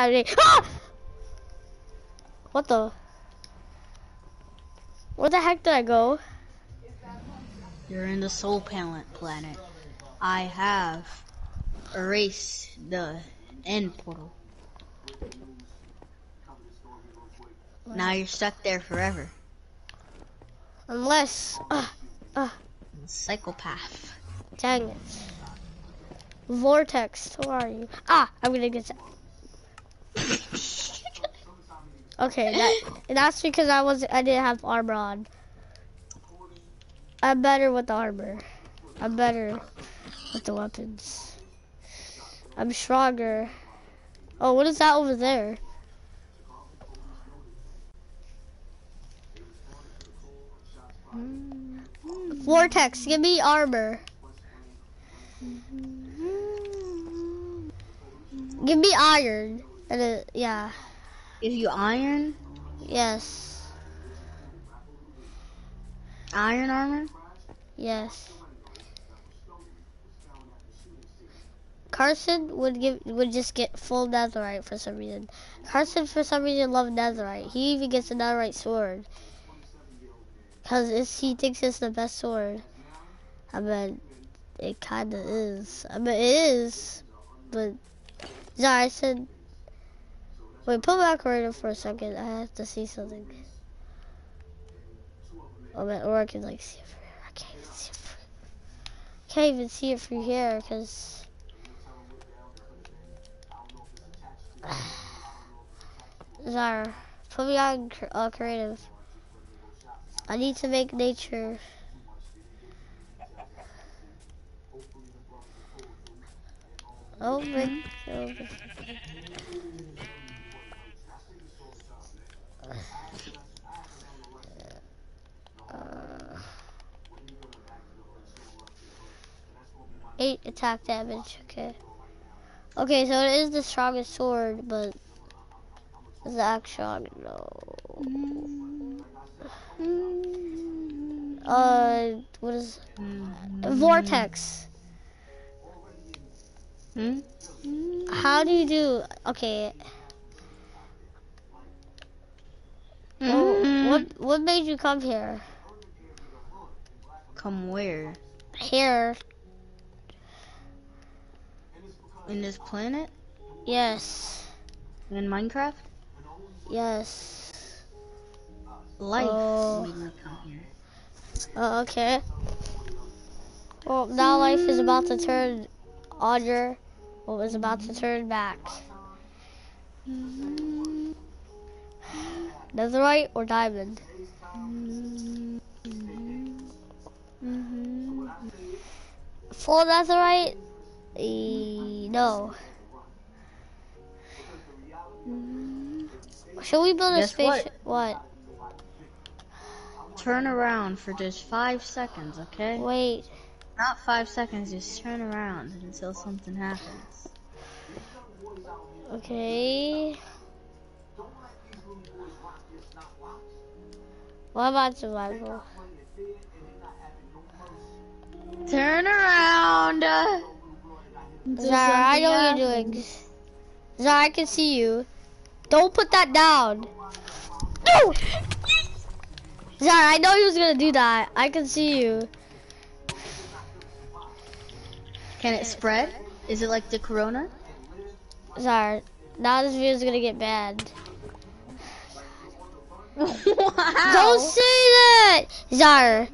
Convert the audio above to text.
Ah! What the? Where the heck did I go? You're in the soul planet planet. I have erased the end portal. Now you're stuck there forever. Unless, ah, ah, Psychopath. dang it. Vortex, where are you? Ah, I'm gonna get that. Okay, that that's because I was I didn't have armor on. I'm better with the armor. I'm better with the weapons. I'm stronger. Oh, what is that over there? Vortex, give me armor. Give me iron. And it, yeah. If you iron, Yes. iron armor, Yes. Carson would give would just get full netherite for some reason. Carson for some reason loves netherite. He even gets a netherite sword. Cause he thinks it's the best sword. I mean, it kinda is. I mean, it is. But, yeah, I said, wait, put back right for a second. I have to see something. Oh man, or I can like see it from here. I can't even see it from here. Can't even see it from here because. Zara, put me on uh, creative. I need to make nature. Open. Open. Uh, eight attack damage. Okay. Okay, so it is the strongest sword, but is the action no? Uh, what is vortex? Hmm? How do you do? Okay. Well, what what made you come here? Come where? Here, In this planet? yes, In Minecraft? yes. Life Oh. made me come here. Uh, okay. Well, now life is about to turn on your. Well, is about to turn back. Netherite or diamond? Full netherite? Eh, no. Should we build a Guess what? spaceship? What? Turn around for just five seconds, okay? Wait. Not five seconds, just turn around until something happens. Okay. What about survival? Turn around! Zara, I know what you're doing. Zara, I can see you. Don't put that down. No! Zara, I know he was gonna do that. I can see you. Can it spread? Is it like the corona? Zara, now this video's gonna get banned. Wow! Don't say that! Zara,